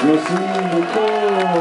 娘の子